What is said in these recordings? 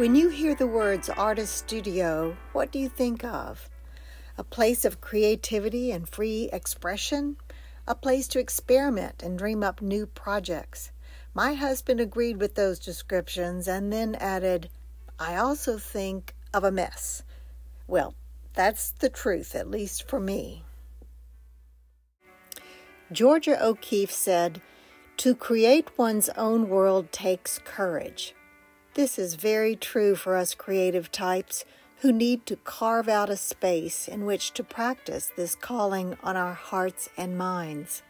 When you hear the words artist studio, what do you think of? A place of creativity and free expression? A place to experiment and dream up new projects? My husband agreed with those descriptions and then added, I also think of a mess. Well, that's the truth, at least for me. Georgia O'Keeffe said, To create one's own world takes courage. This is very true for us creative types who need to carve out a space in which to practice this calling on our hearts and minds.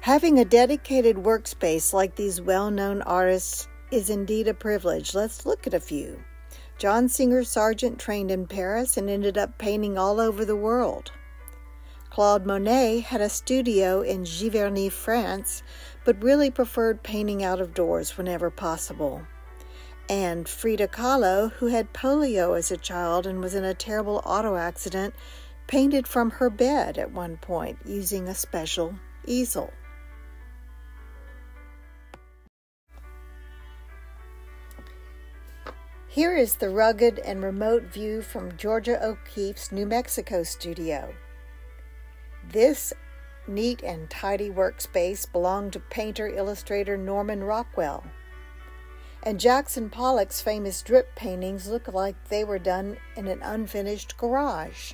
Having a dedicated workspace like these well known artists is indeed a privilege. Let's look at a few. John Singer Sargent trained in Paris and ended up painting all over the world. Claude Monet had a studio in Giverny, France, but really preferred painting out of doors whenever possible. And Frida Kahlo, who had polio as a child and was in a terrible auto accident, painted from her bed at one point using a special easel. Here is the rugged and remote view from Georgia O'Keeffe's New Mexico studio. This neat and tidy workspace belonged to painter illustrator Norman Rockwell. And Jackson Pollock's famous drip paintings look like they were done in an unfinished garage.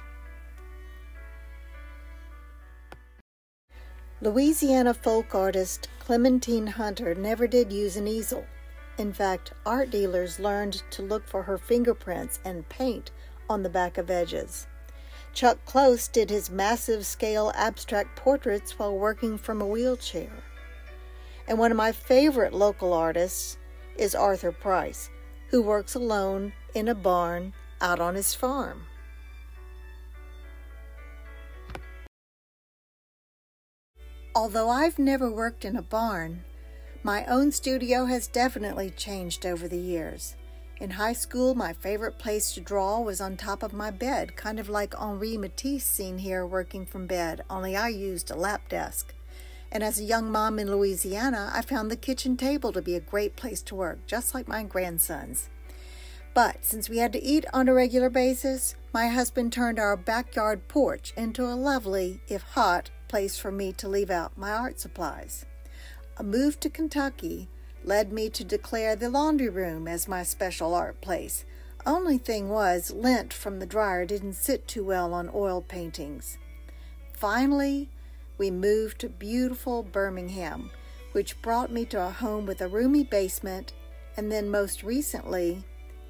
Louisiana folk artist Clementine Hunter never did use an easel. In fact, art dealers learned to look for her fingerprints and paint on the back of edges. Chuck Close did his massive scale abstract portraits while working from a wheelchair. And one of my favorite local artists is Arthur Price, who works alone in a barn out on his farm. Although I've never worked in a barn, my own studio has definitely changed over the years. In high school, my favorite place to draw was on top of my bed, kind of like Henri Matisse seen here working from bed, only I used a lap desk. And as a young mom in Louisiana, I found the kitchen table to be a great place to work, just like my grandsons. But since we had to eat on a regular basis, my husband turned our backyard porch into a lovely, if hot, place for me to leave out my art supplies. A move to Kentucky led me to declare the laundry room as my special art place. Only thing was, lint from the dryer didn't sit too well on oil paintings. Finally, we moved to beautiful Birmingham, which brought me to a home with a roomy basement, and then most recently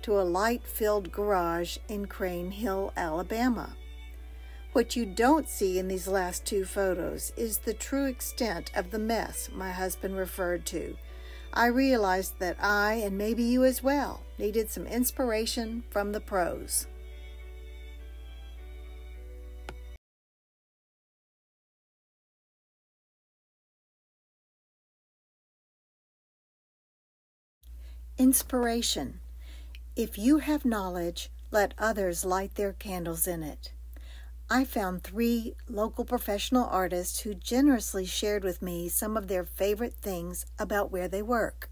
to a light filled garage in Crane Hill, Alabama. What you don't see in these last two photos is the true extent of the mess my husband referred to I realized that I, and maybe you as well, needed some inspiration from the pros. Inspiration. If you have knowledge, let others light their candles in it. I found three local professional artists who generously shared with me some of their favorite things about where they work.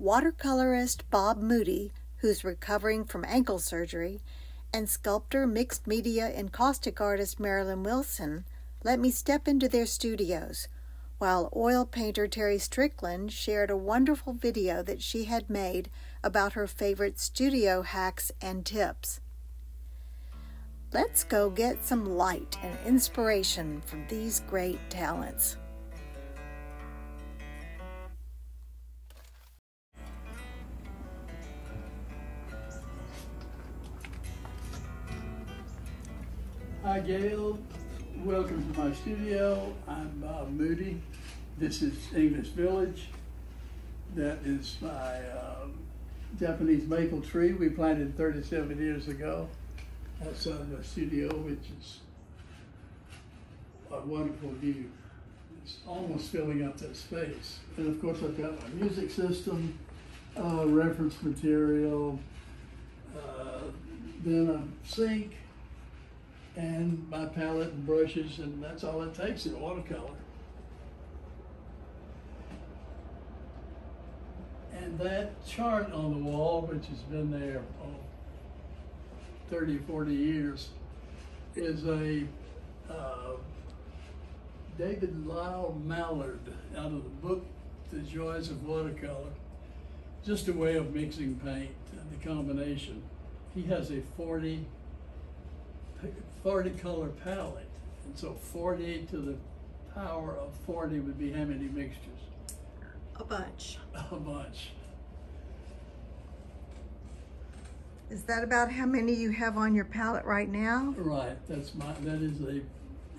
Watercolorist Bob Moody, who's recovering from ankle surgery, and sculptor, mixed media, and encaustic artist Maralyn Wilson let me step into their studios, while oil painter Terry Strickland shared a wonderful video that she had made about her favorite studio hacks and tips. Let's go get some light and inspiration from these great talents. Hi Gayle, welcome to my studio. I'm Bob Moody. This is English Village. That is my uh, Japanese maple tree we planted 37 years ago outside my studio, which is a wonderful view. It's almost filling up that space. And of course, I've got my music system, uh, reference material, uh, then a sink, and my palette and brushes, and that's all it takes in watercolor. And that chart on the wall, which has been there oh, 30, 40 years, is a uh, David Lyle Millard out of the book The Joys of Watercolor. Just a way of mixing paint, the combination. He has a 40, 40 color palette. And so 40 to the power of 40 would be how many mixtures? A bunch. A bunch. Is that about how many you have on your palette right now? Right, that's my, that is a,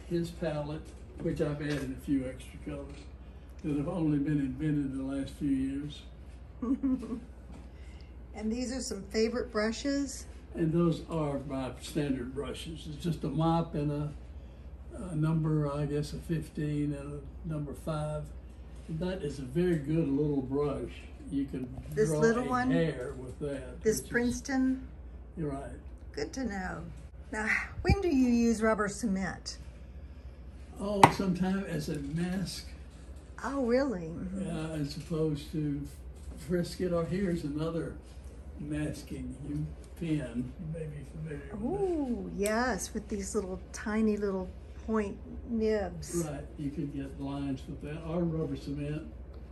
his palette, which I've added a few extra colors that have only been invented in the last few years. and these are some favorite brushes? And those are my standard brushes. It's just a mop and a, a number, I guess, a 15 and a number five. And that is a very good little brush. You can this draw little one? hair with that. This which is- Princeton? You're right. Good to know. Now, when do you use rubber cement? Oh, sometimes as a mask Oh, really? uh, as opposed to frisket. Or here's another masking you pen. You may be familiar Oh, yes, with these little tiny little point nibs. Right, you could get lines with that. Our rubber cement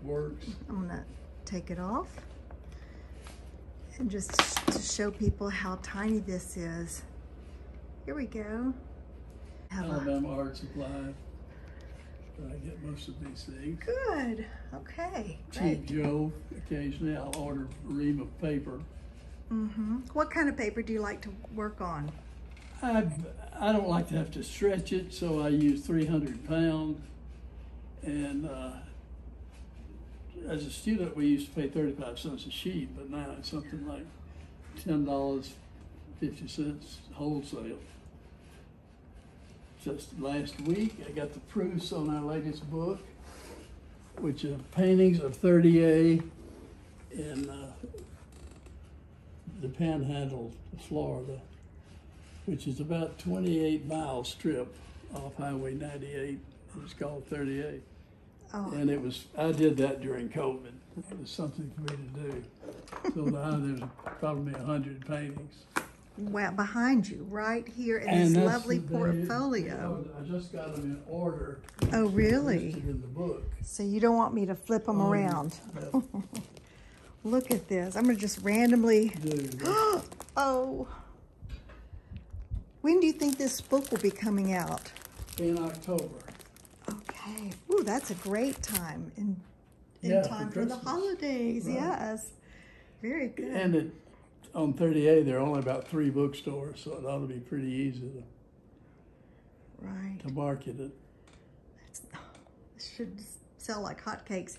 works. I'm gonna take it off. And just to show people how tiny this is. Here we go. Have a, Alabama Art Supply. I get most of these things. good, okay, Cheap. Joe. Occasionally I'll order a ream of paper. Mm -hmm. What kind of paper do you like to work on? I, I don't like to have to stretch it, so I use 300 pound. And uh, as a student, we used to pay 35 cents a sheet, but now it's something like $10.50 wholesale. Just last week, I got the proofs on our latest book, which are paintings of 30A in uh, the Panhandle, Florida which is about 28 mile strip off Highway 98. It's called 30A. Oh, And it was, I did that during COVID. It was something for me to do. So now there's probably a 100 paintings. wow, behind you, right here in And this lovely the- portfolio. I just got them in order. Oh, really? In the book. So you don't want me to flip them Oh, around? no, Look at this. I'm gonna just randomly. dude, oh. When do you think this book will be coming out? In October. Okay. Ooh, that's a great time in in Yeah, time for, the holidays. Right. Yes. Very good. And it, on 30A, there are only about three bookstores, so it ought to be pretty easy to, right. to market it. It should sell like hotcakes.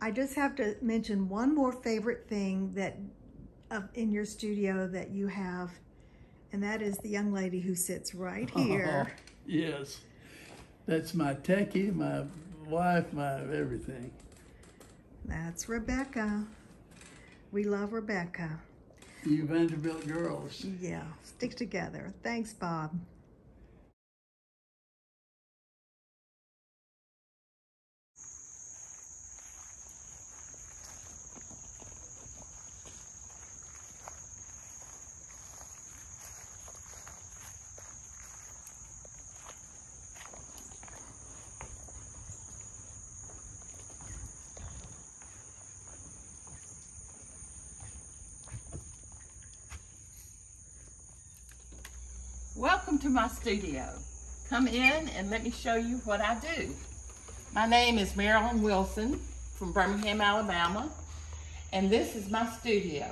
I just have to mention one more favorite thing that uh, in your studio that you have, and that is the young lady who sits right here. yes. That's my techie, my wife, my everything. That's Rebecca. We love Rebecca. You Vanderbilt girls. Yeah, stick together. Thanks, Bob. Welcome to my studio. Come in and let me show you what I do. My name is Maralyn Wilson from Birmingham, Alabama, and this is my studio.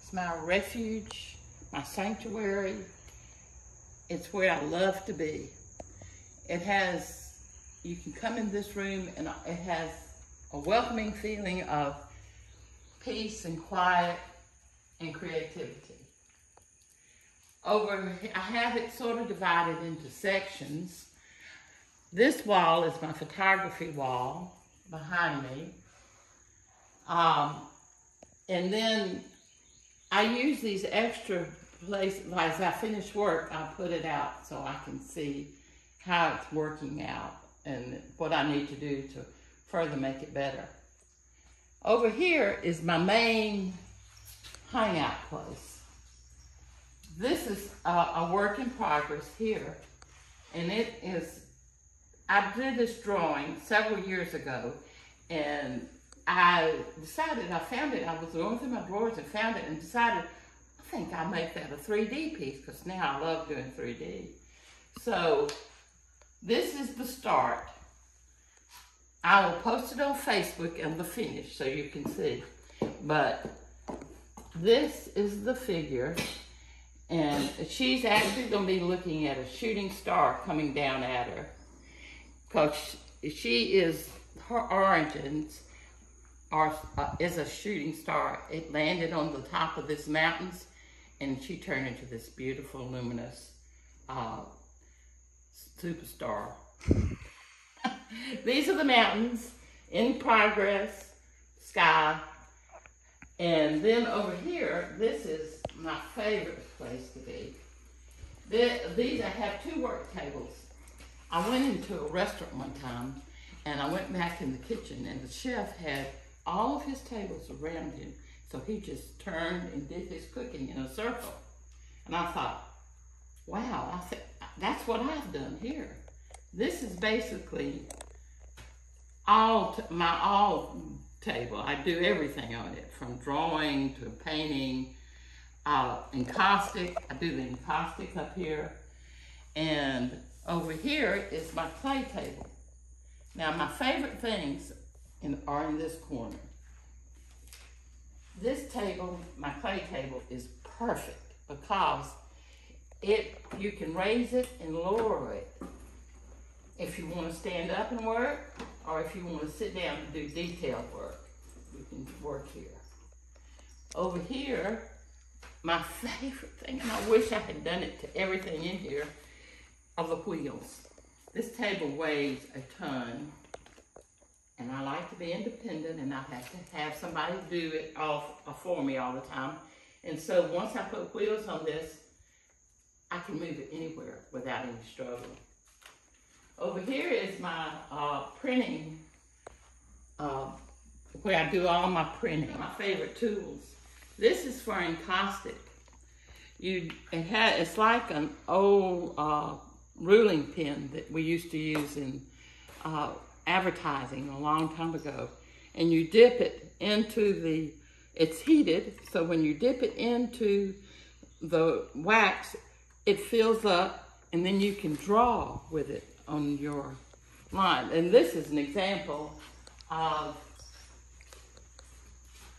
It's my refuge, my sanctuary. It's where I love to be. It has, you can come in this room and it has a welcoming feeling of peace and quiet and creativity over, I have it sort of divided into sections. This wall is my photography wall behind me. Um, and then I use these extra places, like as I finish work, I put it out so I can see how it's working out and what I need to do to further make it better. Over here is my main hangout place. This is a, a work in progress here. And it is, I did this drawing several years ago and I decided, I found it, I was going through my drawers and found it and decided, I think I'll make that a 3D piece because now I love doing 3D. So this is the start. I will post it on Facebook and the finish so you can see. But this is the figure and she's actually going to be looking at a shooting star coming down at her. Because she is her origins are uh, is a shooting star. It landed on the top of this mountains and she turned into this beautiful luminous uh, superstar. These are the mountains in progress sky and then over here this is my favorite place to be. these, I have two work tables. I went into a restaurant one time and I went back in the kitchen and the chef had all of his tables around him. So he just turned and did his cooking in a circle. And I thought, wow, I said, that's what I've done here. This is basically all my all table. I do everything on it, from drawing to painting uh, encaustic. I do the encaustic up here. And over here is my clay table. Now, my favorite things in, are in this corner. This table, my clay table, is perfect because it you can raise it and lower it if you want to stand up and work or if you want to sit down and do detail work. You can work here. Over here, my favorite thing, and I wish I had done it to everything in here, are the wheels. This table weighs a ton, and I like to be independent, and I have to have somebody do it all uh, for me all the time. And so once I put wheels on this, I can move it anywhere without any struggle. Over here is my uh, printing, uh, where I do all my printing, my favorite tools. This is for encaustic. You, it had, it's like an old uh, ruling pen that we used to use in uh, advertising a long time ago. And you dip it into the, it's heated, so when you dip it into the wax, it fills up and then you can draw with it on your line. And this is an example of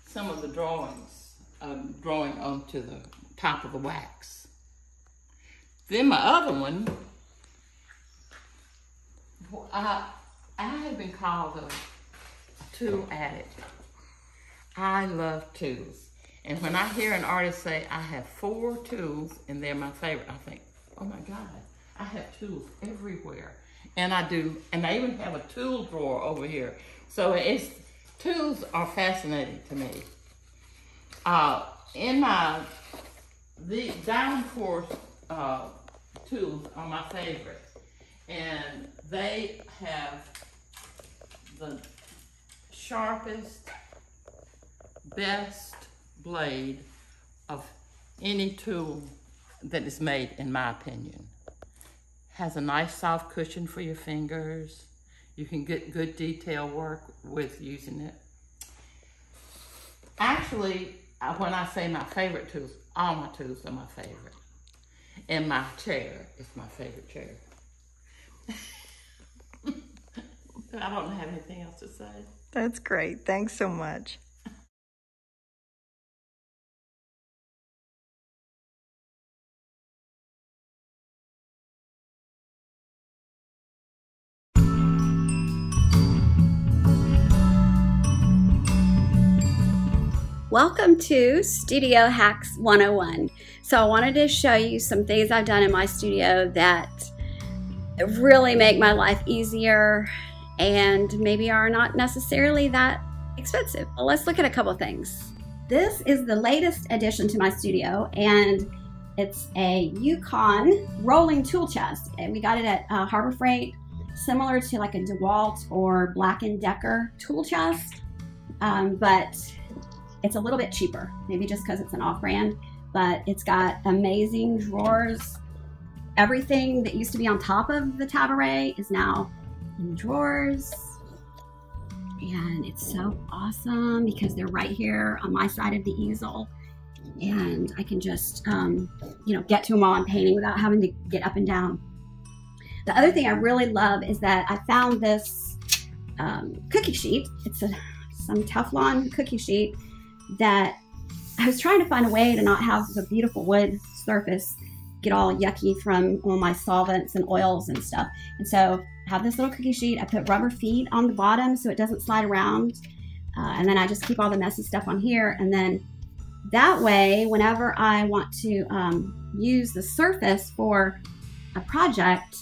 some of the drawings um, drawing onto the top of the wax. Then my other one, I, I have been called a tool addict. I love tools. And when I hear an artist say, I have four tools and they're my favorite, I think, oh my God, I have tools everywhere. And I do, and I even have a tool drawer over here. So it's, tools are fascinating to me. Uh, in my, the Diamond uh, tools are my favorite. And they have the sharpest, best blade of any tool that is made, in my opinion. Has a nice soft cushion for your fingers. You can get good detail work with using it. Actually, when I say my favorite tools, all my tools are my favorite. And my chair is my favorite chair. I don't have anything else to say. That's great. Thanks so much. Welcome to Studio Hacks 101. So I wanted to show you some things I've done in my studio that really make my life easier and maybe are not necessarily that expensive. Well, let's look at a couple things. This is the latest addition to my studio and it's a Yukon rolling tool chest. And we got it at uh, Harbor Freight, similar to like a DeWalt or Black & Decker tool chest um, but it's a little bit cheaper, maybe just because it's an off brand. But it's got amazing drawers. Everything that used to be on top of the taboret is now in drawers. And it's so awesome because they're right here on my side of the easel. And I can just, um, you know, get to them while I'm painting without having to get up and down. The other thing I really love is that I found this um, cookie sheet. It's a some Teflon cookie sheet that I was trying to find a way to not have the beautiful wood surface get all yucky from all my solvents and oils and stuff. And so I have this little cookie sheet. I put rubber feet on the bottom so it doesn't slide around. Uh, and then I just keep all the messy stuff on here. And then that way, whenever I want to um, use the surface for a project,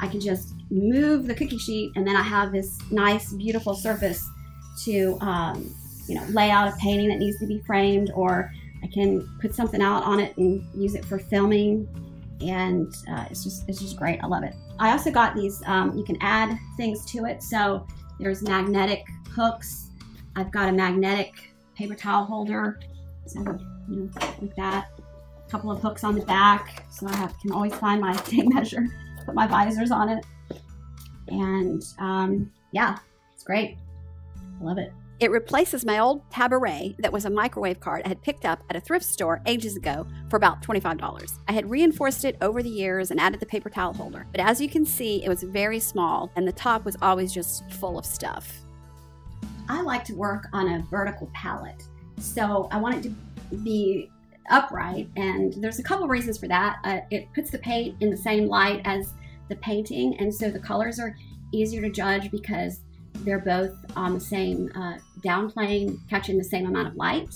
I can just move the cookie sheet and then I have this nice, beautiful surface to, um, you know, lay out a painting that needs to be framed, or I can put something out on it and use it for filming. And uh, it's just it's just great. I love it. I also got these. Um, you can add things to it. So there's magnetic hooks. I've got a magnetic paper towel holder. So you know, like that. A couple of hooks on the back, so I have, can always find my tape measure. Put my visors on it, and um, yeah, it's great. I love it. It replaces my old taboret that was a microwave cart I had picked up at a thrift store ages ago for about $25. I had reinforced it over the years and added the paper towel holder, but as you can see, it was very small and the top was always just full of stuff. I like to work on a vertical palette, so I want it to be upright, and there's a couple reasons for that. Uh, it puts the paint in the same light as the painting, and so the colors are easier to judge because they're both on the same uh, down plane, catching the same amount of light.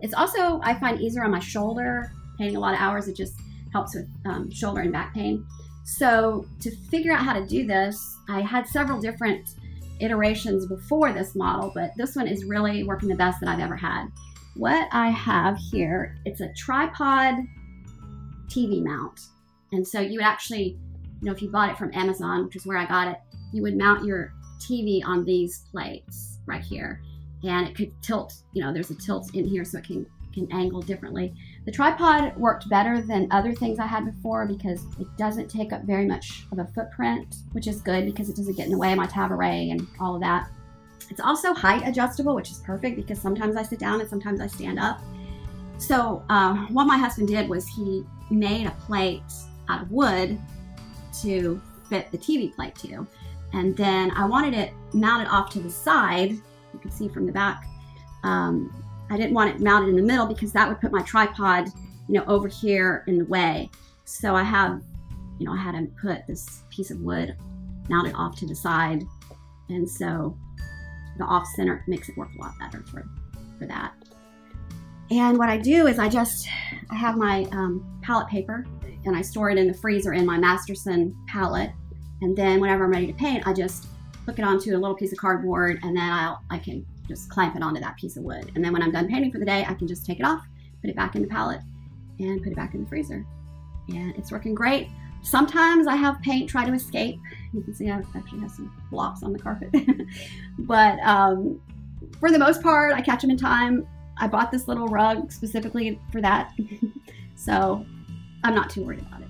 It's also, I find, easier on my shoulder. Painting a lot of hours, it just helps with um, shoulder and back pain. So to figure out how to do this, I had several different iterations before this model, but this one is really working the best that I've ever had. What I have here, it's a tripod TV mount. And so you would actually, you know, if you bought it from Amazon, which is where I got it, you would mount your TV on these plates right here. And it could tilt, you know, there's a tilt in here so it can, can angle differently. The tripod worked better than other things I had before because it doesn't take up very much of a footprint, which is good because it doesn't get in the way of my taboret and all of that. It's also height adjustable, which is perfect because sometimes I sit down and sometimes I stand up. So uh, what my husband did was he made a plate out of wood to fit the TV plate to. And then I wanted it mounted off to the side. You can see from the back. Um, I didn't want it mounted in the middle because that would put my tripod, you know, over here in the way. So I have, you know, I had to put this piece of wood mounted off to the side. And so the off center makes it work a lot better for, for that. And what I do is I just, I have my um, palette paper and I store it in the freezer in my Masterson palette. And then whenever I'm ready to paint, I just hook it onto a little piece of cardboard and then I'll, I can just clamp it onto that piece of wood. And then when I'm done painting for the day, I can just take it off, put it back in the palette and put it back in the freezer. And it's working great. Sometimes I have paint try to escape. You can see I actually have some blocks on the carpet. but um, for the most part, I catch them in time. I bought this little rug specifically for that. so I'm not too worried about it.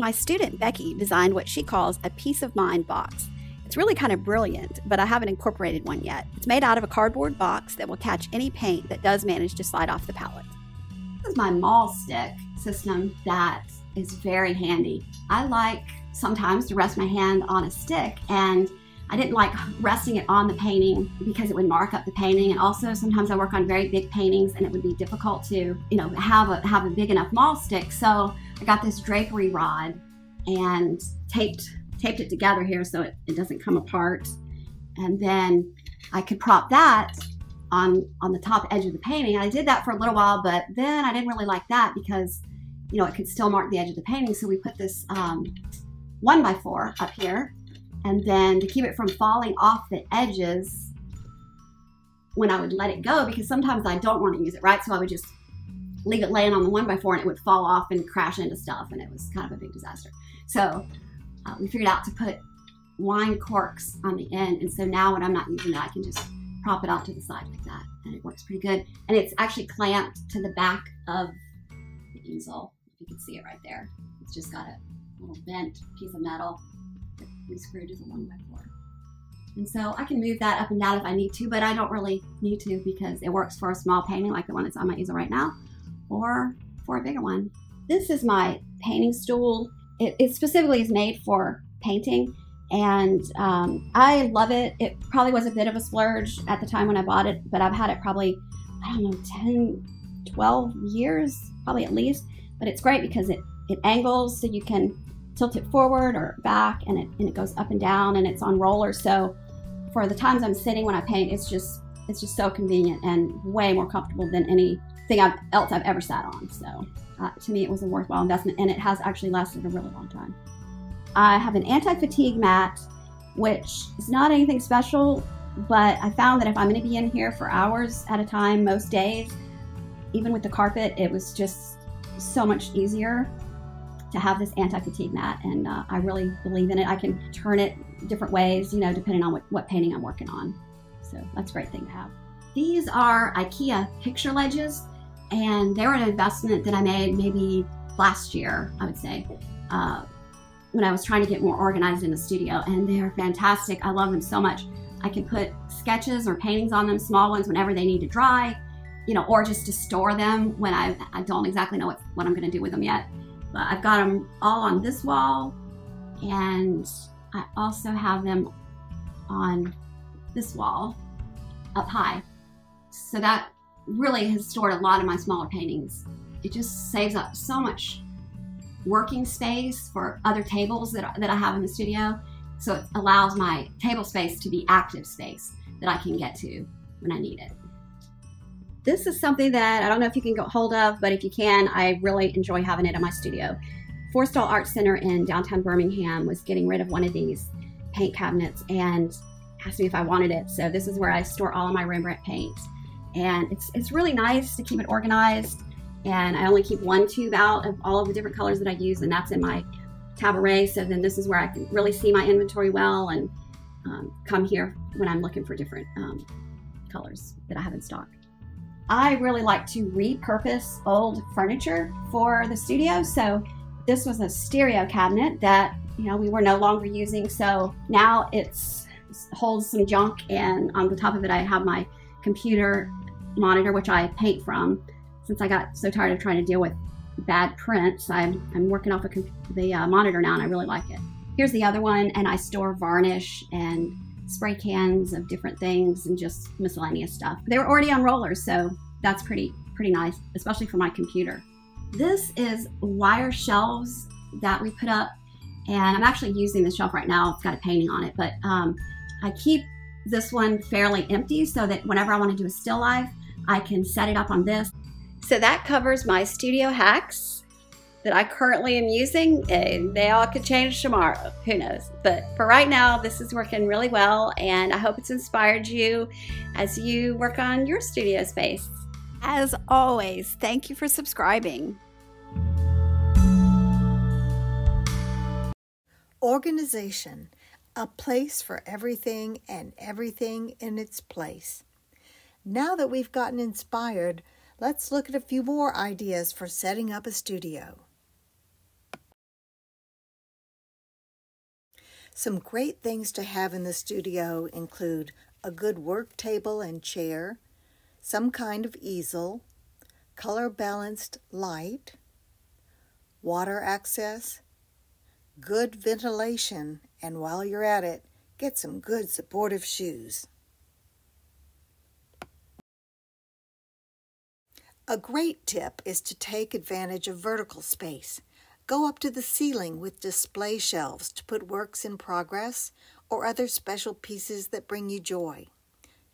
My student Becky designed what she calls a peace of mind box. It's really kind of brilliant, but I haven't incorporated one yet. It's made out of a cardboard box that will catch any paint that does manage to slide off the palette. This is my maul stick system that is very handy. I like sometimes to rest my hand on a stick and I didn't like resting it on the painting because it would mark up the painting. And also sometimes I work on very big paintings and it would be difficult to, you know, have a have a big enough maul stick. So I got this drapery rod and taped taped it together here so it, it doesn't come apart. And then I could prop that on on the top edge of the painting. I did that for a little while, but then I didn't really like that because you know it could still mark the edge of the painting. So we put this um, one by four up here and then to keep it from falling off the edges when I would let it go, because sometimes I don't want to use it, right? So I would just leave it laying on the one by four and it would fall off and crash into stuff and it was kind of a big disaster. So uh, we figured out to put wine corks on the end. And so now when I'm not using it, I can just prop it out to the side like that. And it works pretty good. And it's actually clamped to the back of the easel. You can see it right there. It's just got a little bent piece of metal that we screwed to the one by four. And so I can move that up and down if I need to, but I don't really need to because it works for a small painting like the one that's on my easel right now, or for a bigger one. This is my painting stool. It, it specifically is made for painting and um, I love it. It probably was a bit of a splurge at the time when I bought it, but I've had it probably, I don't know, 10, 12 years, probably at least. But it's great because it, it angles so you can tilt it forward or back and it, and it goes up and down and it's on rollers. So for the times I'm sitting when I paint, it's just it's just so convenient and way more comfortable than anything I've, else I've ever sat on. So uh, to me, it was a worthwhile investment and it has actually lasted a really long time. I have an anti-fatigue mat, which is not anything special, but I found that if I'm going to be in here for hours at a time, most days, even with the carpet, it was just so much easier to have this anti-fatigue mat, and uh, I really believe in it. I can turn it different ways, you know, depending on what, what painting I'm working on. So that's a great thing to have. These are IKEA picture ledges, and they were an investment that I made maybe last year, I would say. Uh, when I was trying to get more organized in the studio, and they are fantastic. I love them so much. I can put sketches or paintings on them, small ones, whenever they need to dry, you know, or just to store them when I, I don't exactly know what, what I'm going to do with them yet. But I've got them all on this wall, and I also have them on this wall up high. So that really has stored a lot of my smaller paintings. It just saves up so much working space for other tables that, that I have in the studio. So it allows my table space to be active space that I can get to when I need it. This is something that I don't know if you can get hold of, but if you can, I really enjoy having it in my studio. Forstall Art Center in downtown Birmingham was getting rid of one of these paint cabinets and asked me if I wanted it. So this is where I store all of my Rembrandt paints. And it's, it's really nice to keep it organized and I only keep one tube out of all of the different colors that I use, and that's in my taboret. So then this is where I can really see my inventory well and um, come here when I'm looking for different um, colors that I have in stock. I really like to repurpose old furniture for the studio. So this was a stereo cabinet that you know we were no longer using. So now it's holds some junk, and on the top of it I have my computer monitor, which I paint from since I got so tired of trying to deal with bad prints, I'm, I'm working off of the uh, monitor now and I really like it. Here's the other one, and I store varnish and spray cans of different things and just miscellaneous stuff. They were already on rollers, so that's pretty pretty nice, especially for my computer. This is wire shelves that we put up, and I'm actually using the shelf right now. It's got a painting on it, but um, I keep this one fairly empty so that whenever I want to do a still life, I can set it up on this so that covers my studio hacks that I currently am using, and they all could change tomorrow. Who knows? But for right now, this is working really well, and I hope it's inspired you as you work on your studio space. As always, thank you for subscribing. Organization, a place for everything and everything in its place. Now that we've gotten inspired, let's look at a few more ideas for setting up a studio. Some great things to have in the studio include a good work table and chair, some kind of easel, color balanced light, water access, good ventilation, and while you're at it, get some good supportive shoes. A great tip is to take advantage of vertical space. Go up to the ceiling with display shelves to put works in progress or other special pieces that bring you joy.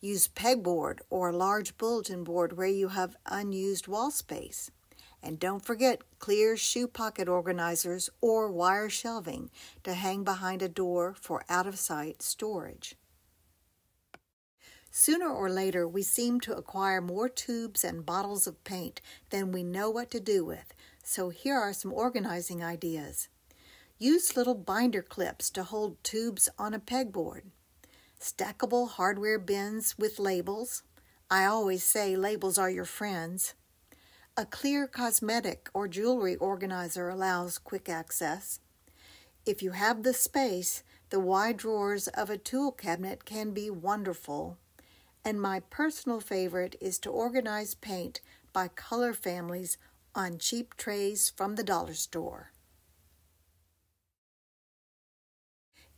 Use pegboard or a large bulletin board where you have unused wall space. And don't forget clear shoe pocket organizers or wire shelving to hang behind a door for out of sight storage. Sooner or later, we seem to acquire more tubes and bottles of paint than we know what to do with, so here are some organizing ideas. Use little binder clips to hold tubes on a pegboard. stackable hardware bins with labels. I always say labels are your friends. A clear cosmetic or jewelry organizer allows quick access. If you have the space, the wide drawers of a tool cabinet can be wonderful. And my personal favorite is to organize paint by color families on cheap trays from the dollar store.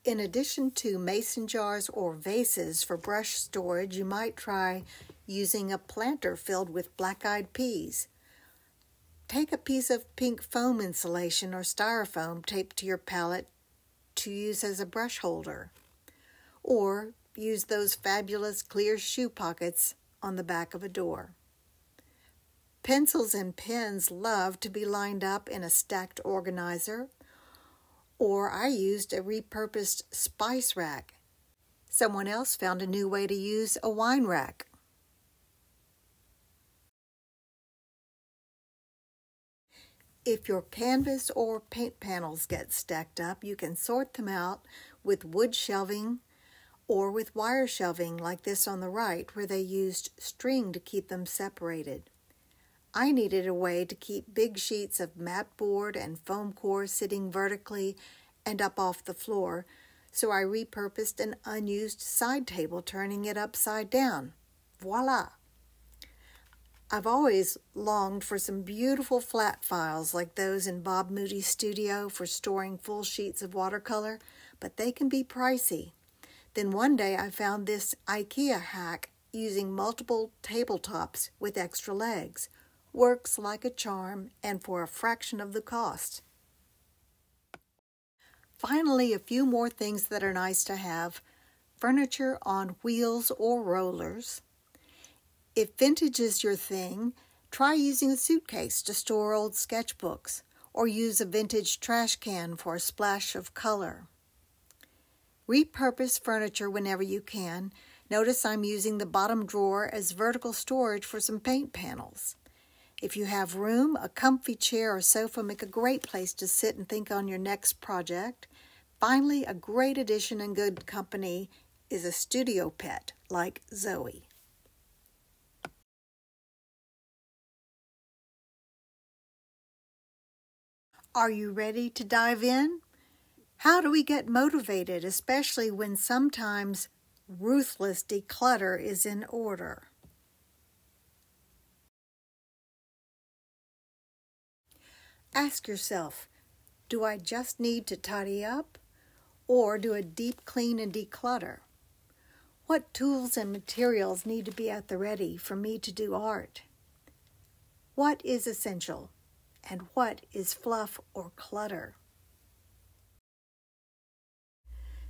In addition to mason jars or vases for brush storage, you might try using a planter filled with black eyed peas. Take a piece of pink foam insulation or styrofoam taped to your palette to use as a brush holder. Or use those fabulous clear shoe pockets on the back of a door. Pencils and pens love to be lined up in a stacked organizer, or I used a repurposed spice rack. Someone else found a new way to use a wine rack. If your canvas or paint panels get stacked up, you can sort them out with wood shelving or with wire shelving like this on the right where they used string to keep them separated. I needed a way to keep big sheets of mat board and foam core sitting vertically and up off the floor, so I repurposed an unused side table, turning it upside down. Voila! I've always longed for some beautiful flat files like those in Bob Moody's studio for storing full sheets of watercolor, but they can be pricey. Then one day I found this IKEA hack using multiple tabletops with extra legs works like a charm and for a fraction of the cost. Finally, a few more things that are nice to have furniture on wheels or rollers. If vintage is your thing, try using a suitcase to store old sketchbooks or use a vintage trash can for a splash of color. Repurpose furniture whenever you can. Notice I'm using the bottom drawer as vertical storage for some paint panels. If you have room, a comfy chair or sofa make a great place to sit and think on your next project. Finally, a great addition and good company is a studio pet like Zoe. Are you ready to dive in? How do we get motivated, especially when sometimes ruthless declutter is in order? Ask yourself do I just need to tidy up or do a deep clean and declutter? What tools and materials need to be at the ready for me to do art? What is essential and what is fluff or clutter?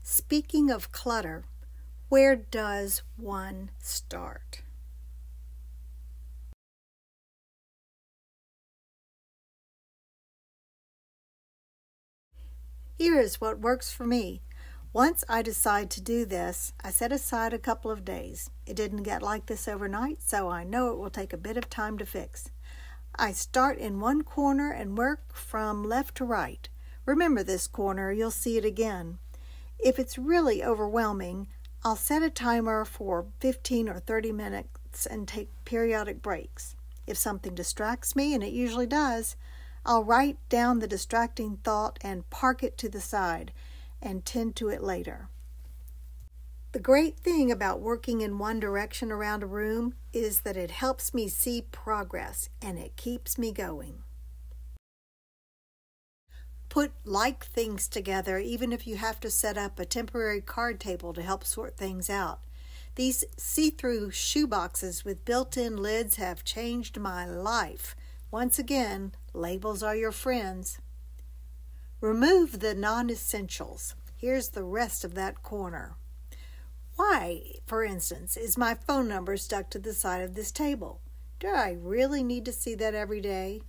Speaking of clutter, where does one start? Here is what works for me. Once I decide to do this, I set aside a couple of days. It didn't get like this overnight, so I know it will take a bit of time to fix. I start in one corner and work from left to right. Remember this corner, you'll see it again. If it's really overwhelming, I'll set a timer for 15 or 30 minutes and take periodic breaks. If something distracts me, and it usually does, I'll write down the distracting thought and park it to the side and tend to it later. The great thing about working in one direction around a room is that it helps me see progress and it keeps me going. Put like things together even if you have to set up a temporary card table to help sort things out. These see through shoe boxes with built in lids have changed my life. Once again, labels are your friends. Remove the non essentials. Here's the rest of that corner. Why, for instance, is my phone number stuck to the side of this table? Do I really need to see that every day?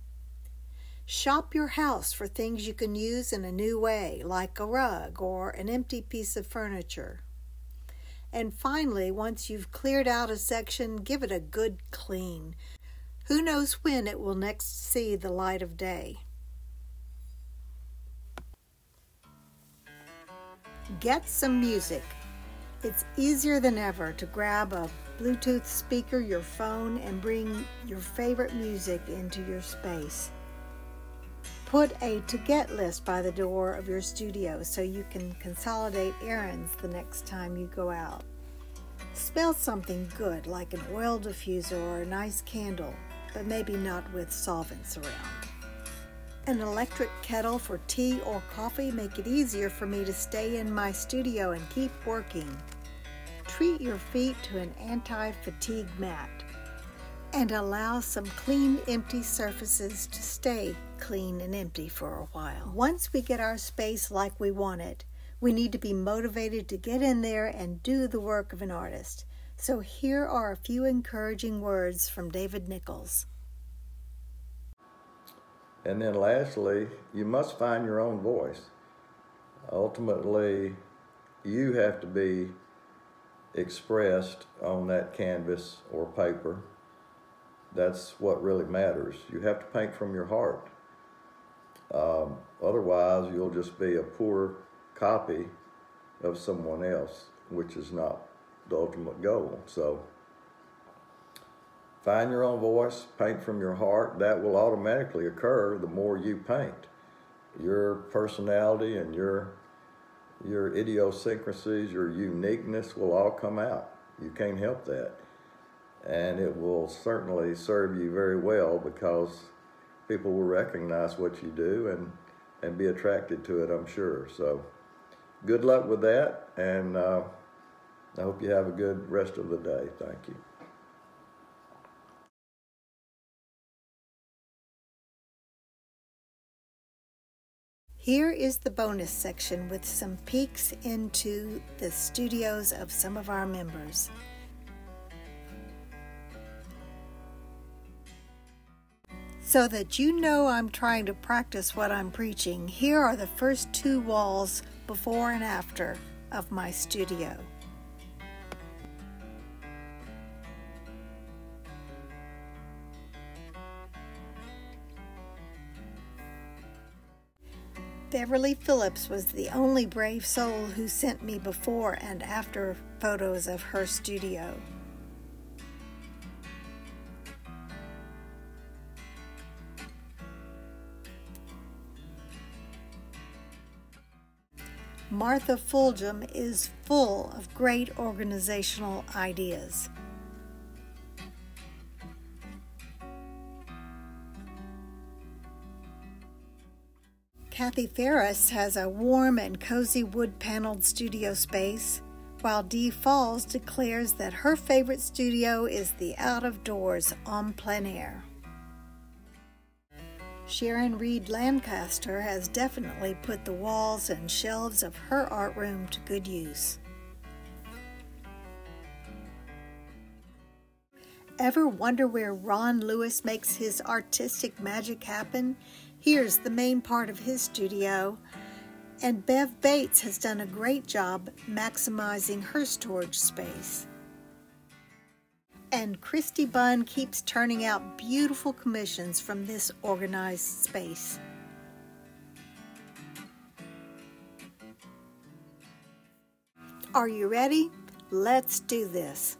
Shop your house for things you can use in a new way, like a rug or an empty piece of furniture. And finally, once you've cleared out a section, give it a good clean. Who knows when it will next see the light of day? Get some music. It's easier than ever to grab a Bluetooth speaker, your phone, and bring your favorite music into your space. Put a to get list by the door of your studio so you can consolidate errands the next time you go out. Smell something good like an oil diffuser or a nice candle, but maybe not with solvents around. An electric kettle for tea or coffee make it easier for me to stay in my studio and keep working treat your feet to an anti-fatigue mat and allow some clean empty surfaces to stay clean and empty for a while. Once we get our space like we want it, we need to be motivated to get in there and do the work of an artist. So here are a few encouraging words from David Nichols. And then lastly, you must find your own voice. Ultimately, you have to be expressed on that canvas or paper. That's what really matters. You have to paint from your heart. Um, otherwise, you'll just be a poor copy of someone else, which is not the ultimate goal. So, find your own voice, paint from your heart. That will automatically occur the more you paint. Your personality and your your idiosyncrasies, your uniqueness will all come out. You can't help that. And it will certainly serve you very well because people will recognize what you do and, and be attracted to it, I'm sure. So good luck with that, and uh, I hope you have a good rest of the day. Thank you. Here is the bonus section with some peeks into the studios of some of our members. So that you know I'm trying to practice what I'm preaching, here are the first two walls before and after of my studio. Beverly Phillips was the only brave soul who sent me before and after photos of her studio. Martha Fulgham is full of great organizational ideas. Kathy Ferris has a warm and cozy wood paneled studio space, while Dee Falls declares that her favorite studio is the out of doors en plein air. Sharon Reed Lancaster has definitely put the walls and shelves of her art room to good use. Ever wonder where Ron Lewis makes his artistic magic happen? Here's the main part of his studio, and Bev Bates has done a great job maximizing her storage space. And Christy Bunn keeps turning out beautiful commissions from this organized space. Are you ready? Let's do this.